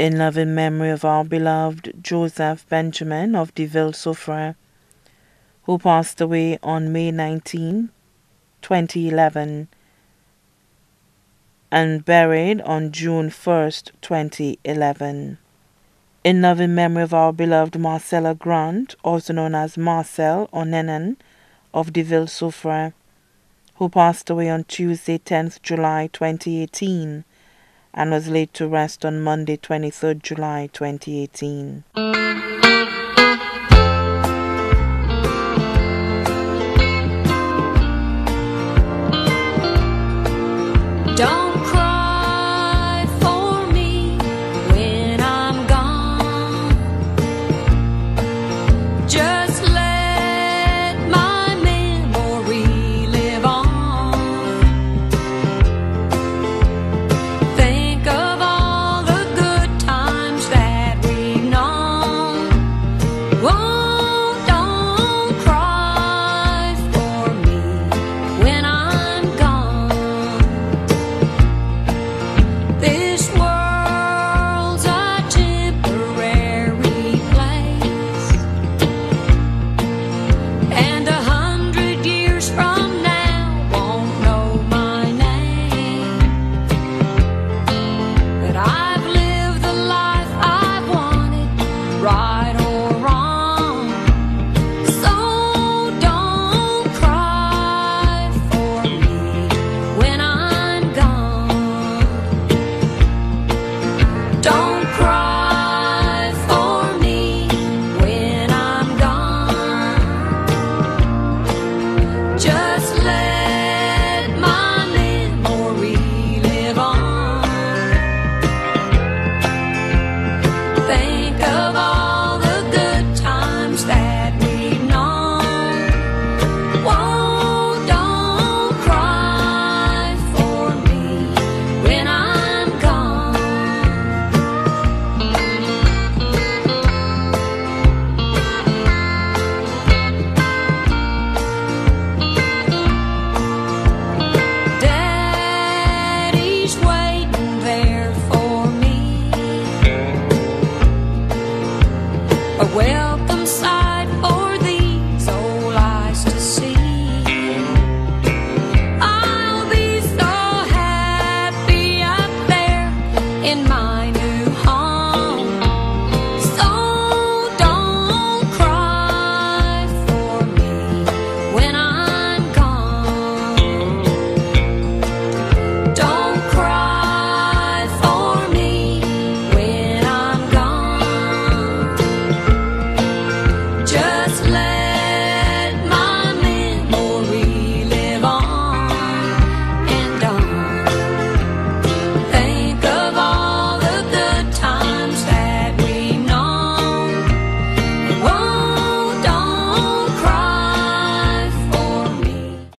in loving memory of our beloved Joseph Benjamin of Deville Soufriere, who passed away on May 19, 2011, and buried on June 1, 2011. In loving memory of our beloved Marcella Grant, also known as Marcel or Nenan of Deville Soufriere, who passed away on Tuesday, 10th July 2018 and was laid to rest on Monday, 23rd July 2018. In my